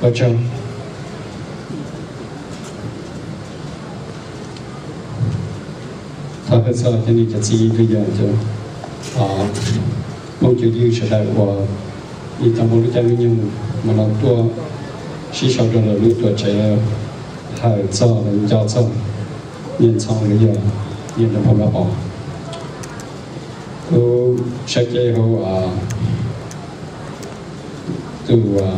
vợ chồng. Ta hết sợ cho nên cái gì bây giờ cho à không chịu yêu sẽ đại của đi tầm một cái nhưng mà nó tua chỉ sau đó là lúc tua trẻ hải cho là giao cho nhân xong bây giờ, nhân là không bỏ. Cô sẽ chơi hồ à ờ, từ à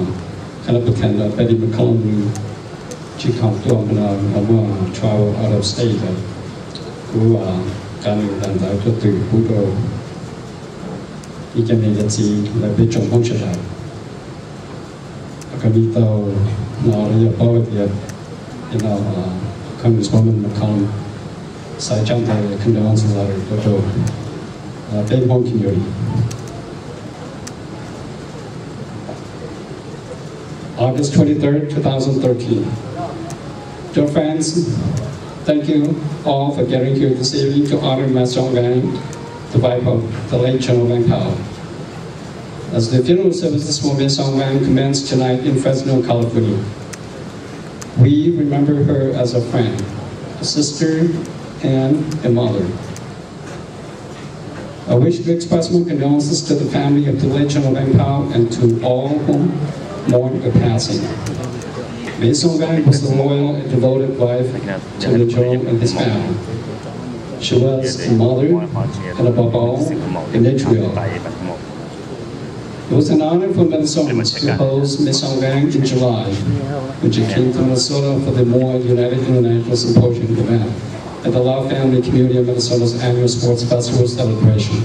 kind of pretend that Betty McCollum chỉ học tuồng là nó mà travel out of state là cứ à can đảm bảo cho từ bút đồ ý kiến này là gì là bên trong không trở lại cái đi tàu nó là giờ bao nhiêu tiền thì nó là Congresswoman McCollum sai trong thời condolence letter cho tôi bên mong kinh August 23rd, 2013. Dear fans, Thank you all for getting here this evening to honor Ma Song Vang, the wife of the late General Vang Pao. As the funeral services for Ma Song Vang commence tonight in Fresno, California, we remember her as a friend, a sister, and a mother. I wish to express my condolences to the family of the late General Vang Pao and to all who mourn her passing. Mei Song was a loyal and devoted wife to the General and his family. She was a mother and above all, a matriarch. It was an honor for Minnesota to host Miss Song in July, when she came to Minnesota for the More United International Symposium event at the Lao Family Community of Minnesota's annual sports festival celebration.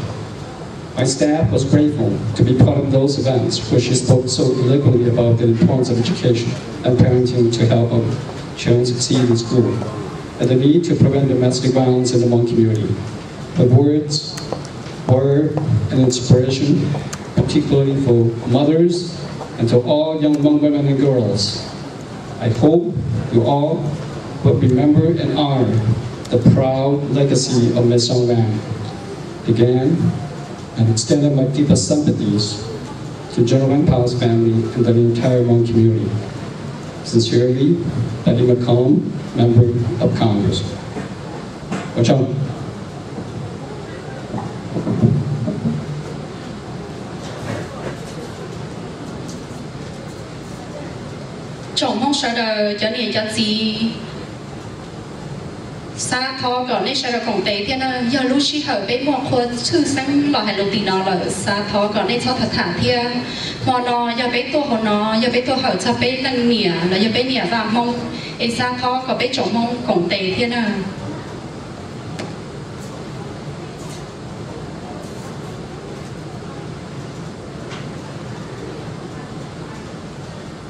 My staff was grateful to be part of those events where she spoke so eloquently about the importance of education and parenting to help our children succeed in school, and the need to prevent domestic violence in the Hmong community. Her words were an inspiration, particularly for mothers and to all young Hmong women and girls. I hope you all will remember and honor the proud legacy of Ms. Song Vang. Again, and extended my deepest sympathies to General Pao's family and the entire Hmong community. Sincerely, Betty McCollum, Member of Congress. Watch trong mong sa thọ gọi nên sẽ còn tế thiên là giờ lúc chỉ hở bên một khuôn chữ xanh lọ hành lục tỷ nó là sa thọ gọi nên cho thật thả thiên họ nó giờ bên tổ họ nó giờ bên tổ hở cho bên lần nỉa là giờ bên nỉa và mông, em sa thọ còn bên chỗ mông còn tế thiên à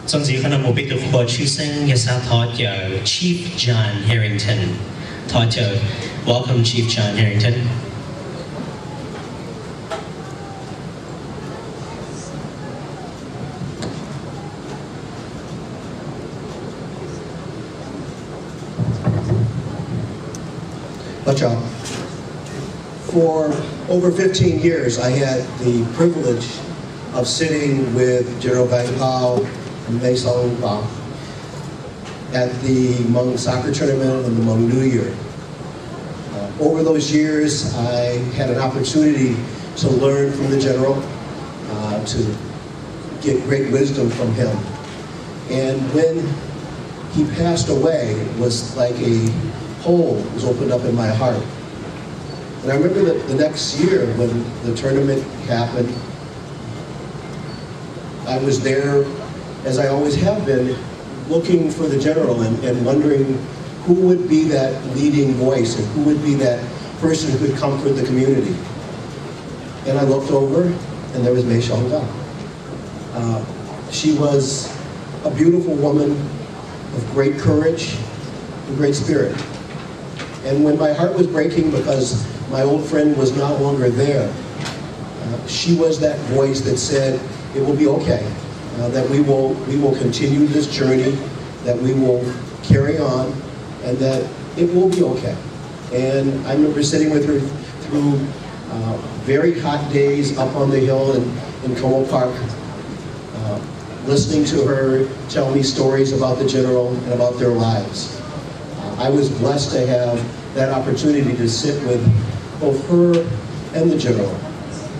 Xong gì khả năng một bên tổ khó chữ xanh nhà sa thọ chờ Chief John Harrington. 托就 Welcome Chief John Harrington。For over 15 years, I had the privilege of sitting with General Vang Pao and Mei Song at the Hmong soccer tournament and the Hmong New Year. Uh, over those years, I had an opportunity to learn from the general, uh, to get great wisdom from him. And when he passed away, it was like a hole was opened up in my heart. And I remember that the next year when the tournament happened, I was there, as I always have been, looking for the general and, and wondering who would be that leading voice and who would be that person who could comfort the community. And I looked over, and there was Mei Xiaoda. Uh, she was a beautiful woman of great courage and great spirit. And when my heart was breaking because my old friend was no longer there, uh, she was that voice that said, it will be okay, uh, that we will, we will continue this journey, that we will carry on, and that it will be okay. And I remember sitting with her through uh, very hot days up on the hill in, in Como Park, uh, listening to her tell me stories about the general and about their lives. Uh, I was blessed to have that opportunity to sit with both her and the general.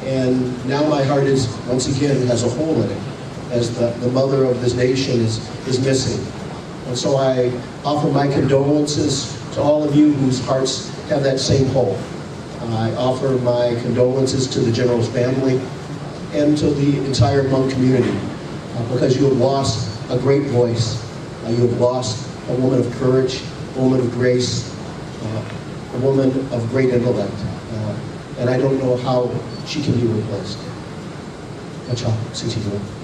And now my heart is, once again, has a hole in it, as the, the mother of this nation is, is missing. And so I offer my condolences to all of you whose hearts have that same hole. I offer my condolences to the General's family and to the entire Hmong community uh, because you have lost a great voice. Uh, you have lost a woman of courage, a woman of grace, uh, a woman of great intellect. Uh, and I don't know how she can be replaced. That's all. 星期六。